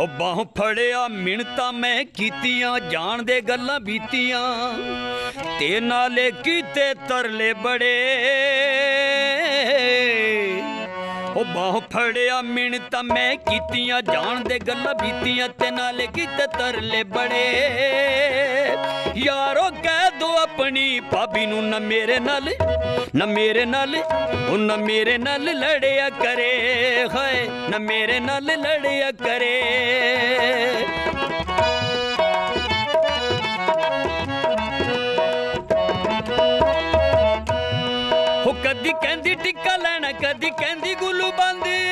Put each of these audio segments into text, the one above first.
ਉਹ ਬਾਹ ਫੜਿਆ ਮਿੰਤਾ ਮੈਂ ਕੀਤੀਆਂ, ਜਾਣ ਦੇ ਗੱਲਾਂ ਬੀਤੀਆਂ। ਤੇ ਨਾਲੇ ਕੀਤੇ ਤਰਲੇ ਬੜੇ। ਉਹ ਬਾਹ ਫੜਿਆ ਮਿੰਤਾ ਮੈਂ ਕੀਤੀਆਂ, ਜਾਣ ਦੇ ਗੱਲਾਂ ਬੀਤੀਆਂ, ਤੇ ਨਾਲੇ ਕੀਤੇ ਤਰਲੇ ਬੜੇ। ਯਾਰੋ ਕਹਿ ਦੋ ਆਪਣੀ ਭਾਬੀ ਨੂੰ ਨਾ ਮੇਰੇ ਨਾਲ, ਨਾ ਮੇਰੇ ਨਾਲ, ਉਹ ਨਾ ਮੇਰੇ ਨਾਲ ਲੜਿਆ ਕਰੇ, ਹਾਏ, ਨਾ ਮੇਰੇ ਨਾਲ ਲੜਿਆ ਕਰੇ। ਉਹ ਕਦੀ ਕਹਿੰਦੀ ਟਿੱਕਾ ਲੈਣਾ, ਕਦੀ ਕਹਿੰਦੀ ਗੁੱਲੂ ਬੰਦੀ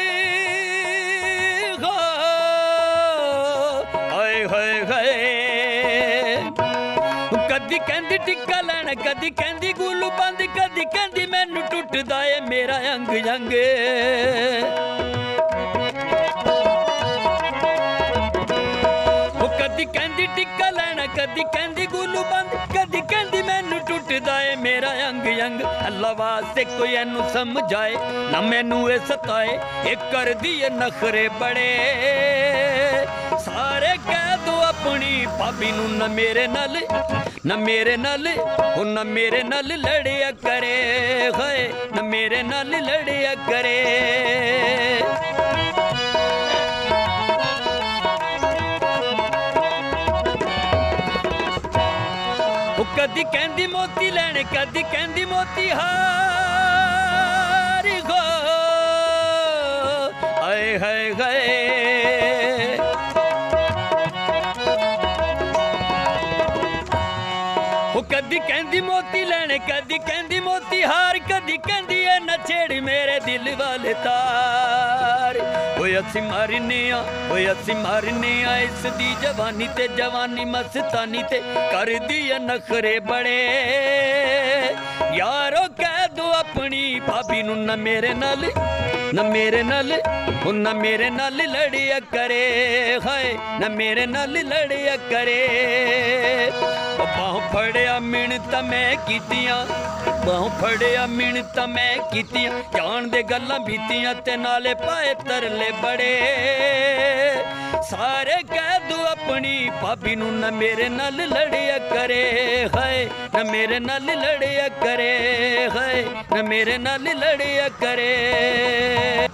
ਹੋ ਹਾਏ ਹਾਏ ਕਦੀ ਕਹਿੰਦੀ ਟਿੱਕਾ ਲੈਣਾ, ਕਦੀ ਕਹਿੰਦੀ ਗੁੱਲੂ ਬੰਦ, ਕਦੀ ਕਹਿੰਦੀ ਮੈਨੂੰ ਟੁੱਟਦਾ ਏ ਮੇਰਾ ਅੰਗ ਅੰਗ ਉਹ ਕਦੀ ਕਹਿੰਦੀ ਟਿੱਕਾ ਲੈਣਾ, ਕਦੀ ਕਹਿੰਦੀ ਗੁੱਲੂ ਬੰਦ, ਕਦੀ ਕਹਿੰਦੀ ਮੈਨੂੰ ਟੁੱਟਦਾ ਏ ਮੇਰਾ ਅੰਗ ਅੰਗ ਅੱਲਾ ਵਾਸਤੇ ਕੋਈ ਇਹਨੂੰ ਸਮਝਾਏ, ਨਾ ਮੈਨੂੰ ਇਹ ਸਤਾਏ, ਇਹ ਕਰਦੀ ਏ ਨਖਰੇ ਬੜੇ ਸਾਰੇ ਆਪਣੀ ਭਾਬੀ ਨੂੰ ਨਾ ਮੇਰੇ ਨਾਲ, ਨਾ ਮੇਰੇ ਨਾਲ, ਉਹ ਨਾ ਮੇਰੇ ਨਾਲ ਲੜਿਆ ਕਰੇ, ਹਾਏ, ਨਾ ਮੇਰੇ ਨਾਲ ਲੜਿਆ ਕਰੇ। ਉਹ ਕਦੀ ਕਹਿੰਦੀ ਮੋਤੀ ਲੈਣੇ, ਕਦੀ ਕਹਿੰਦੀ ਮੋਤੀ ਹਾਰੀ ਗੋ ਆਏ ਹਾਏ। ਗਏ ਕਦੀ ਕਹਿੰਦੀ ਮੋਤੀ ਲੈਣੇ, ਕਦੀ ਕਹਿੰਦੀ ਮੋਤੀ ਹਾਰ, ਕਦੀ ਕਹਿੰਦੀ ਐ ਨਾ ਛੇੜ ਮੇਰੇ ਦਿਲ ਵਾਲੇ ਤਾਰ। ਓਏ ਅਸੀਂ ਮਾਰਨੇ ਆ, ਓਏ ਅਸੀਂ ਮਾਰਨੇ ਆ, ਇਸ ਦੀ ਜਵਾਨੀ ਤੇ ਜਵਾਨੀ ਮਸਤਾਨੀ ਤੇ ਕਰਦੀ ਐ ਨਖਰੇ ਬੜੇ ਯਾਰੋ ਕਹਿ ਦੋ ਆਪਣੀ ਭਾਬੀ ਨੂੰ ਨਾ ਮੇਰੇ ਨਾਲ ਨਾ ਮੇਰੇ ਨਾਲ, ਉਹ ਨਾ ਮੇਰੇ ਨਾਲ ਲੜਿਆ ਕਰੇ, ਹਾਏ, ਨਾ ਮੇਰੇ ਨਾਲ ਲੜਿਆ ਕਰੇ। ਬਾਹ ਫੜਿਆ ਮਿੰਟ ਮੈਂ ਕੀਤੀਆਂ ਬਾਹ ਫੜਿਆ ਮਿੰਟ ਮੈਂ ਕੀਤੀਆਂ, ਜਾਣ ਦੇ ਗੱਲਾਂ ਬੀਤੀਆਂ ਤੇ ਨਾਲੇ ਪਾਏ ਤਰਲੇ ਬੜੇ। ਸਾਰੇ ਕਹਿ ਦੋ ਆਪਣੀ ਭਾਬੀ ਨੂੰ ਨਾ ਮੇਰੇ ਨਾਲ ਲੜਿਆ ਕਰੇ, ਹਾਏ, ਨਾ ਮੇਰੇ ਨਾਲ ਲੜਿਆ ਕਰੇ ਨਾ ਮੇਰੇ ਨਾਲ ਲੜਿਆ ਕਰੇ।